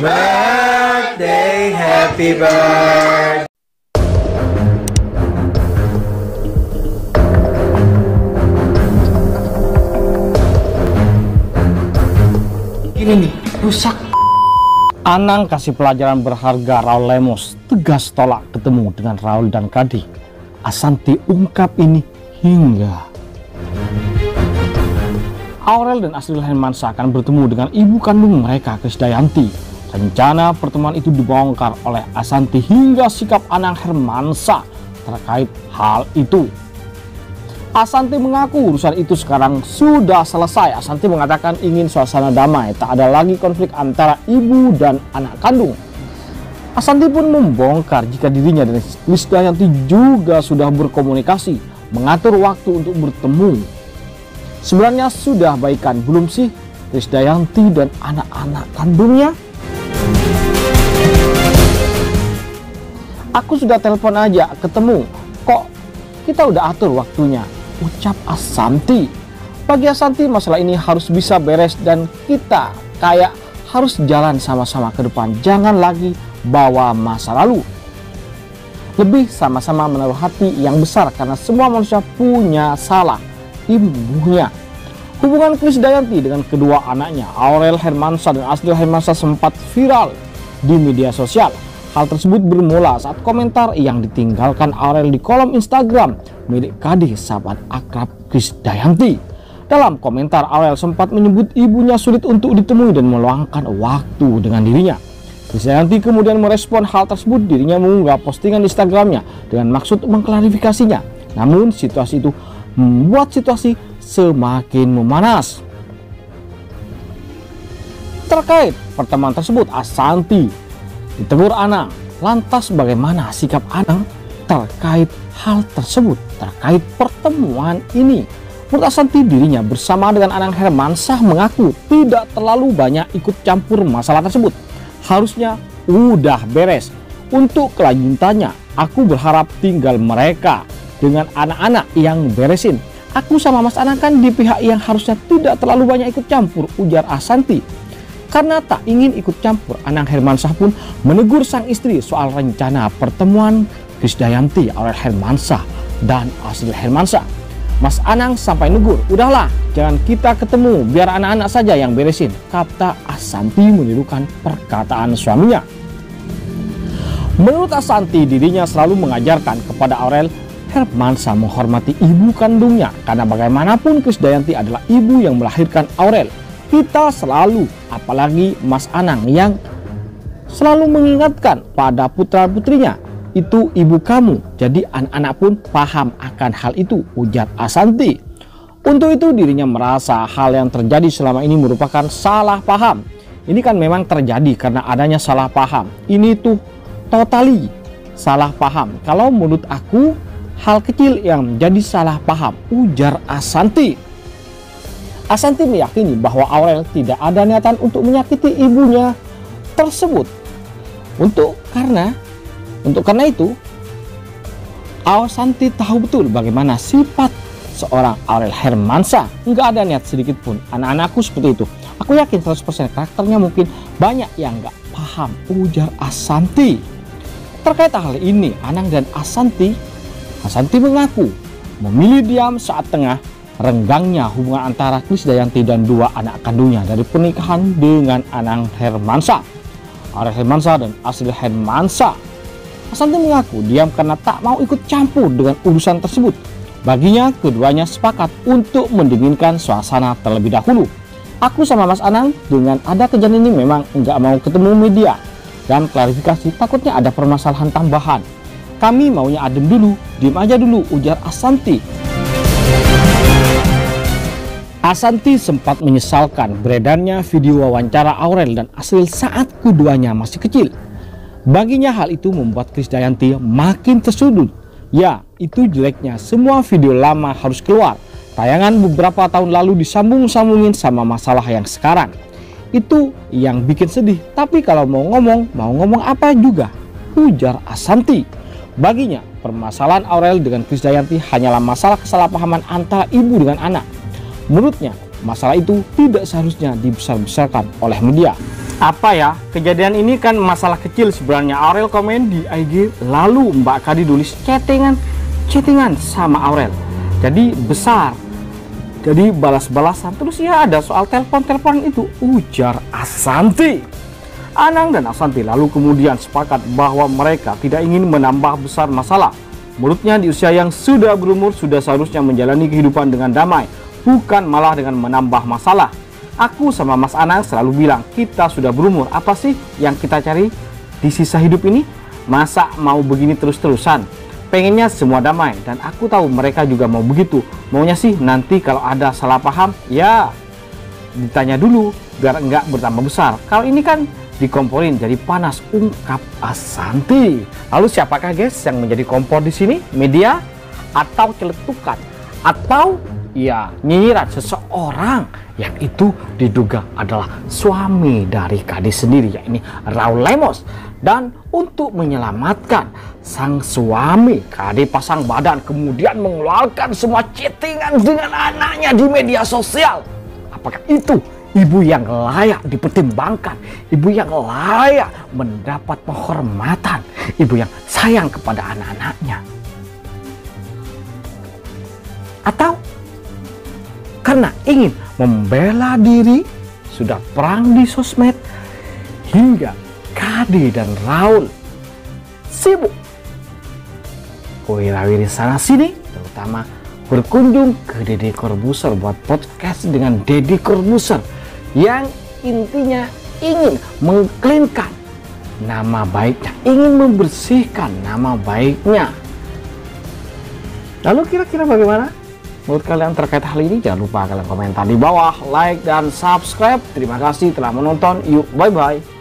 birthday, happy birthday. Ini nih, rusak. Anang kasih pelajaran berharga Raul Lemos, tegas tolak ketemu dengan Raul dan Kadi. Asanti ungkap ini hingga Aurel dan Asril Hermansyah akan bertemu dengan ibu kandung mereka Krisdayanti. Rencana pertemuan itu dibongkar oleh Asanti hingga sikap Anang Hermansyah terkait hal itu. Asanti mengaku urusan itu sekarang sudah selesai. Asanti mengatakan ingin suasana damai, tak ada lagi konflik antara ibu dan anak kandung. Asanti pun membongkar jika dirinya dan Krisdayanti juga sudah berkomunikasi, mengatur waktu untuk bertemu. Sebenarnya sudah baikan belum sih Krisdayanti dan anak-anak kandungnya? Aku sudah telepon aja, ketemu. Kok kita udah atur waktunya? Ucap Asanti. Bagi Asanti masalah ini harus bisa beres dan kita kayak harus jalan sama-sama ke depan. Jangan lagi bawa masa lalu. Lebih sama-sama menaruh hati yang besar karena semua manusia punya salah. Ibunya. Hubungan Krisdayanti dengan kedua anaknya, Aurel Hermansyah dan Asdil Hermansyah sempat viral di media sosial. Hal tersebut bermula saat komentar yang ditinggalkan Aurel di kolom Instagram milik Kadih sahabat akrab Krisdayanti. Dalam komentar Aurel sempat menyebut ibunya sulit untuk ditemui dan meluangkan waktu dengan dirinya. Krisdayanti kemudian merespon hal tersebut dirinya mengunggah postingan Instagramnya dengan maksud mengklarifikasinya. Namun situasi itu membuat situasi semakin memanas. Terkait pertemuan tersebut, Asanti ditegur Anang. Lantas bagaimana sikap Anang terkait hal tersebut, terkait pertemuan ini? Menurut Asanti dirinya bersama dengan Anang Hermansyah mengaku tidak terlalu banyak ikut campur masalah tersebut. Harusnya udah beres. Untuk kelanjutannya, aku berharap tinggal mereka dengan anak-anak yang beresin. Aku sama Mas Anang kan di pihak yang harusnya tidak terlalu banyak ikut campur, ujar Asanti. Karena tak ingin ikut campur, Anang Hermansyah pun menegur sang istri soal rencana pertemuan Krisdayanti oleh Hermansyah dan Asril Hermansyah. Mas Anang sampai negur, udahlah jangan kita ketemu biar anak-anak saja yang beresin, kata Asanti menirukan perkataan suaminya. Menurut Asanti, dirinya selalu mengajarkan kepada Aurel Hermansyah menghormati ibu kandungnya karena bagaimanapun Krisdayanti adalah ibu yang melahirkan Aurel. Kita selalu, apalagi Mas Anang yang selalu mengingatkan pada putra-putrinya, itu ibu kamu. Jadi anak-anak pun paham akan hal itu, ujar Asanti. Untuk itu dirinya merasa hal yang terjadi selama ini merupakan salah paham. Ini kan memang terjadi karena adanya salah paham. Ini tuh totali salah paham. Kalau menurut aku hal kecil yang menjadi salah paham, ujar Asanti. Asanti meyakini bahwa Aurel tidak ada niatan untuk menyakiti ibunya tersebut. Untuk karena untuk karena itu Asanti tahu betul bagaimana sifat seorang Aurel Hermansyah. Enggak ada niat sedikit pun. Anak-anakku seperti itu. Aku yakin 100% karakternya mungkin banyak yang enggak paham, ujar Asanti. Terkait hal ini, Anang dan Asanti, Asanti mengaku memilih diam saat tengah renggangnya hubungan antara Krisdayanti dan dua anak kandungnya dari pernikahan dengan Anang Hermansyah. Aurel Hermansyah dan Asli Hermansyah. Asanti mengaku diam karena tak mau ikut campur dengan urusan tersebut. Baginya, keduanya sepakat untuk mendinginkan suasana terlebih dahulu. Aku sama Mas Anang dengan ada kejadian ini memang nggak mau ketemu media dan klarifikasi takutnya ada permasalahan tambahan. Kami maunya adem dulu, diem aja dulu, ujar Asanti. Asanti sempat menyesalkan beredarnya video wawancara Aurel dan Asril saat keduanya masih kecil. Baginya hal itu membuat Krisdayanti makin tersudut. Ya, itu jeleknya semua video lama harus keluar. Tayangan beberapa tahun lalu disambung-sambungin sama masalah yang sekarang. Itu yang bikin sedih. Tapi kalau mau ngomong, mau ngomong apa juga? Ujar Asanti. Baginya, permasalahan Aurel dengan Krisdayanti hanyalah masalah kesalahpahaman antara ibu dengan anak Menurutnya, masalah itu tidak seharusnya dibesar-besarkan oleh media. Apa ya, kejadian ini kan masalah kecil sebenarnya. Aurel komen di IG, lalu Mbak Kadi tulis chattingan, chattingan sama Aurel. Jadi besar. Jadi balas-balasan. Terus ya ada soal telepon-telepon itu. Ujar Asanti. Anang dan Asanti lalu kemudian sepakat bahwa mereka tidak ingin menambah besar masalah. Menurutnya di usia yang sudah berumur sudah seharusnya menjalani kehidupan dengan damai, bukan malah dengan menambah masalah. Aku sama Mas Anang selalu bilang, kita sudah berumur, apa sih yang kita cari di sisa hidup ini? Masa mau begini terus-terusan? Pengennya semua damai, dan aku tahu mereka juga mau begitu. Maunya sih nanti kalau ada salah paham, ya ditanya dulu, biar enggak bertambah besar. Kalau ini kan dikomporin jadi panas ungkap Asanti. Lalu siapakah guys yang menjadi kompor di sini? Media atau celetukan atau ya nyinyiran seseorang yang itu diduga adalah suami dari gadis sendiri yakni Raul Lemos. Dan untuk menyelamatkan sang suami Kade pasang badan kemudian mengeluarkan semua chattingan dengan anaknya di media sosial. Apakah itu ibu yang layak dipertimbangkan, ibu yang layak mendapat penghormatan, ibu yang sayang kepada anak-anaknya. Atau karena ingin membela diri, sudah perang di sosmed, hingga Kade dan Raul sibuk wirawiri sana sini, terutama berkunjung ke Deddy Corbuzier buat podcast dengan Deddy Corbuzier yang intinya ingin mengklaimkan nama baiknya, ingin membersihkan nama baiknya. Lalu kira-kira bagaimana? Menurut kalian terkait hal ini? Jangan lupa kalian komentar di bawah, like dan subscribe. Terima kasih telah menonton. Yuk, bye-bye.